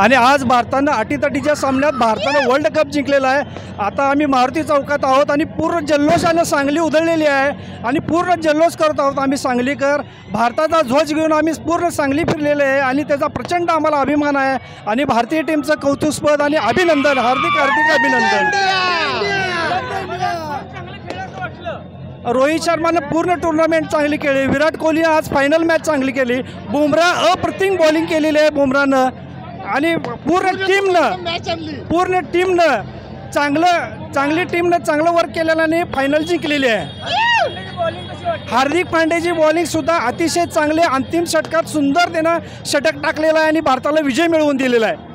आणि आज भारतानं अटीतटीच्या सामन्यात भारतानं वर्ल्ड कप जिंकलेला आहे. आता आम्ही मारुती चौकात आहोत आणि पूर्ण जल्लोषानं सांगली उधळलेली आहे. आणि पूर्ण जल्लोष करत आहोत आम्ही सांगलीकर. भारताचा ध्वज घेऊन आम्ही पूर्ण सांगली फिरलेले आहे आणि त्याचा प्रचंड आम्हाला अभिमान आहे. आणि भारतीय टीमचं कौतुकस्पद आणि अभिनंदन हार्दिक हार्दिक अभिनंदन. रोहित शर्मानं पूर्ण टुर्नामेंट चांगली केली. विराट कोहली आज फायनल मॅच चांगली केली. बुमरा अप्रतिम बॉलिंग केलेली आहे बुमरानं आणि पूर्ण टीमनं पूर्ण टीमनं चांगलं चांगली टीमनं चांगलं वर्क केलेलं आणि फायनल जिंकलेली आहे. हार्दिक पांड्याची बॉलिंग सुद्धा अतिशय चांगली. अंतिम षटकात सुंदर त्यानं षटक टाकलेलं आहे आणि भारताला विजय मिळवून दिलेला आहे.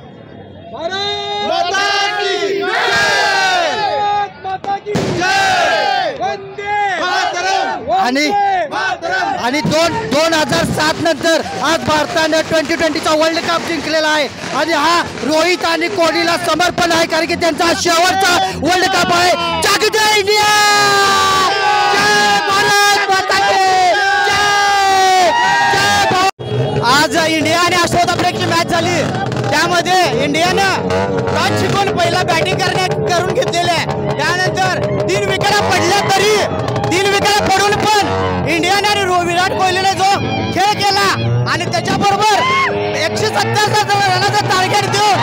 आणि आणि दोन दोन हजार सात नंतर आज भारताने ट्वेंटी ट्वेंटीचा वर्ल्ड कप जिंकलेला आहे. आणि हा रोहित आणि कोहलीला समर्पण आहे कारण की त्यांचा शेवटचा वर्ल्ड कप आहे. जय इंडिया आज इंडिया आणि अशोक आपल्याची मॅच झाली. त्यामध्ये इंडियानं टॉस शिकून पहिला बॅटिंग करण्या करून घेतलेली आहे. त्यानंतर तीन विकेट पडल्या तरी तीन विकेट पडून पण त्याच्याबरोबर एकशे सत्तर रनाचा टार्गेट देऊन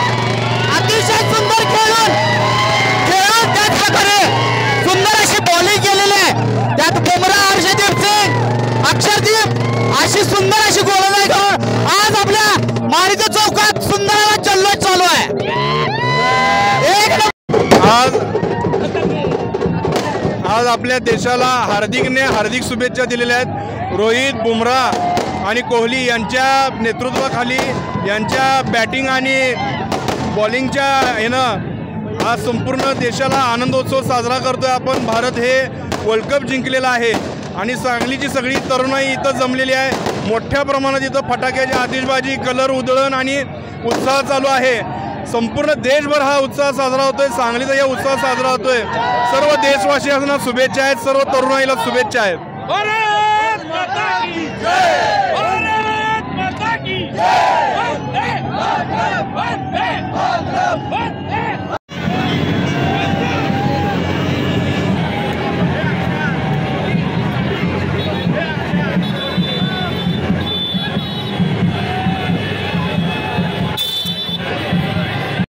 अतिशय सुंदर खेळून खेळून त्या ठाकरे सुंदर अशी बॉलिंग केलेली आहे. त्यात बुमरा हर्षदीप सिंग अक्षरदीप अशी सुंदर अशी गोलंदाज घेऊन आज आपल्या मारुती आपल्या देशाला हार्दिकने हार्दिक शुभेच्छा दिलेल्या आहेत. रोहित बुमरा आणि कोहली यांच्या नेतृत्वाखाली यांच्या बॅटिंग आणि बॉलिंगच्या येणं आज संपूर्ण देशाला आनंदोत्सव साजरा करतोय आपण. भारत हे वर्ल्ड कप जिंकलेला आहे आणि सांगलीची सगळी तरुणाई इथं जमलेली आहे. मोठ्या प्रमाणात इथं फटाक्याची आतिषबाजी कलर उधळण आणि उत्साह चालू आहे. संपूर्ण देशभर हा उत्साह साजरा होतोय. सांगलीचा या उत्साह साजरा होतोय. सर्व देशवासियांना शुभेच्छा आहेत. सर्व तरुणाईला शुभेच्छा आहेत. भारत माता की जय! भारत माता की जय!